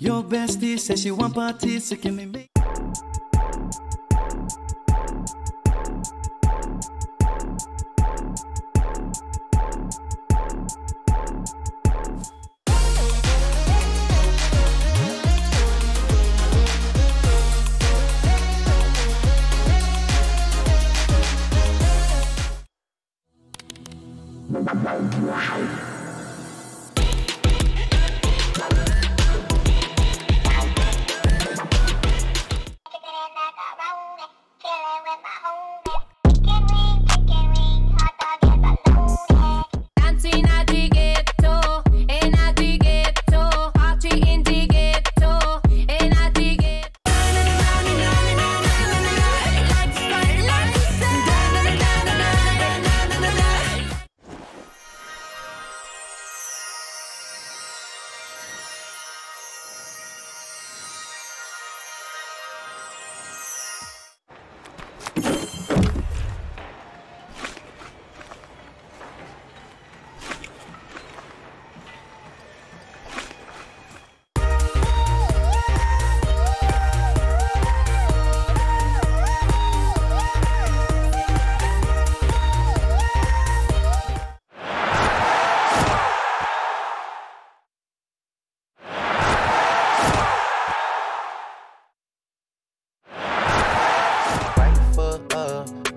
Your bestie says she want parties, so can we make you.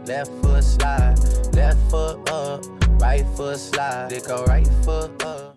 Left foot slide. Left foot up, right foot slide. They go right foot up.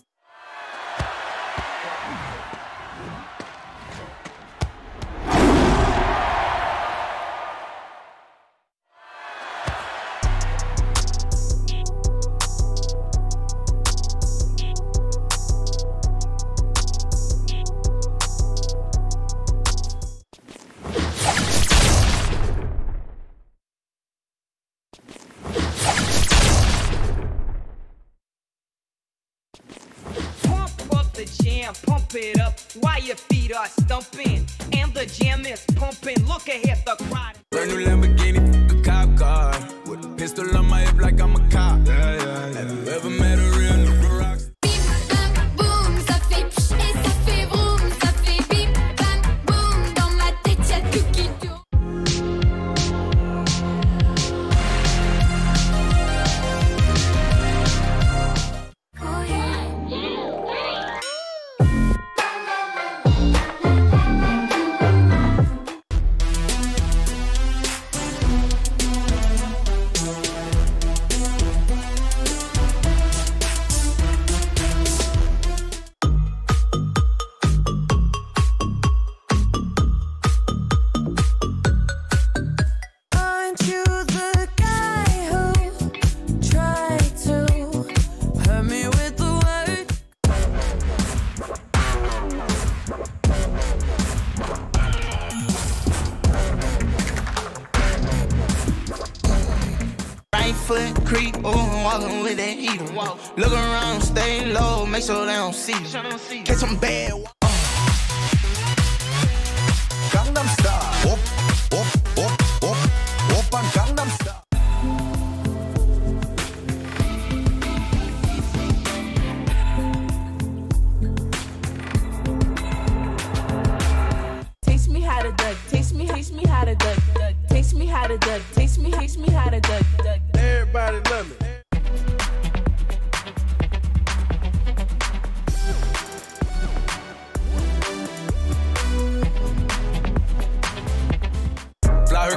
The jam, pump it up while your feet are stumping. And the jam is pumping. Look ahead, the crowd. Brand new Lamborghini, f- a cop car. With a pistol on my hip like I'm a cop. Yeah, yeah, yeah. Have you ever met a walking with that heater. Look around, stay low, make sure they don't see you. Catch some bad. Gangnam Style.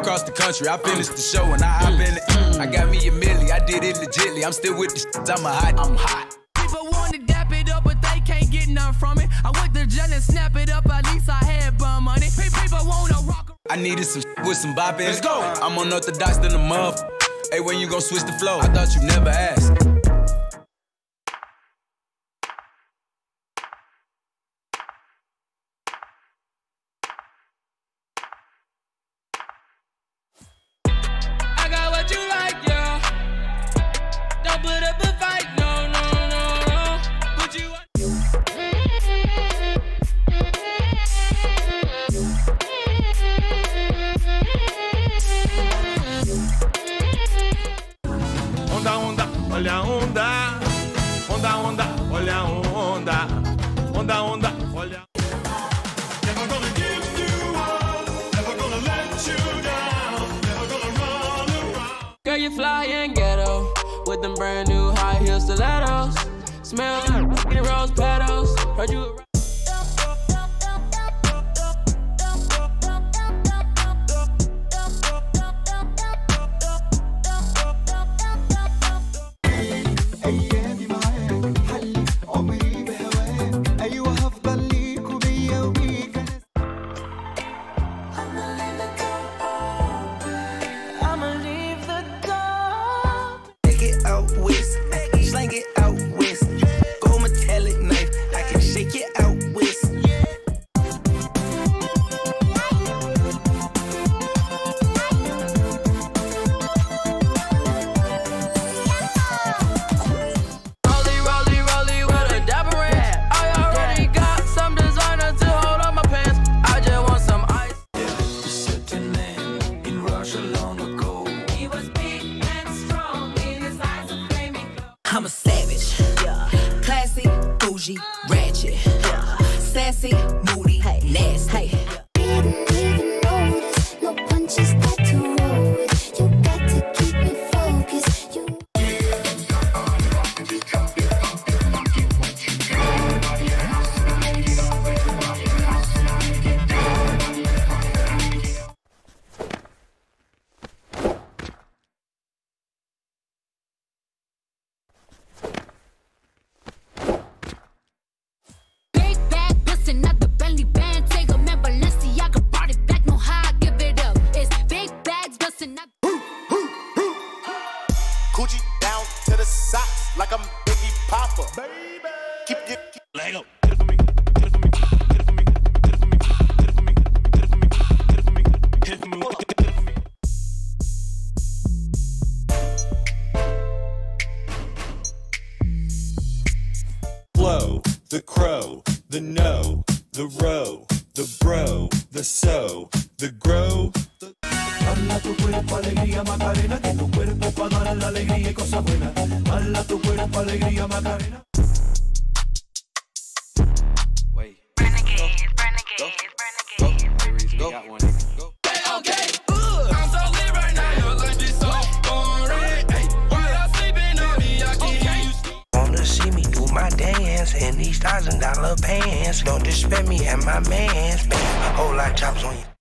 Across the country, I finished the show and I hop in it. I got me a milli, I did it legitly. I'm still with the shit, I'm a hot, I'm hot. People want to dap it up, but they can't get none from it. I went to jail and snap it up, at least I had bum money. People want to rock. I needed some shit with some bop in Let's go. I'm unorthodox than the muff. Hey, when you gon' switch the flow? I thought you never asked. High Italian ghetto with them brand new high heel stilettos. Smell like rose petals. Heard you. I'm a down to the socks like I'm Biggie Popper. Baby. Keep your keep Lego. Flow, the crow, the no, the row, the bro, the so, the grow, the Dala tu cuerpo alegría Macarena, que tu cuerpo es para dar la alegría y cosas buenas. Dala tu cuerpo alegría Macarena. in these thousand dollar pants. Don't disrespect me and my mans. A whole lot of chops on you.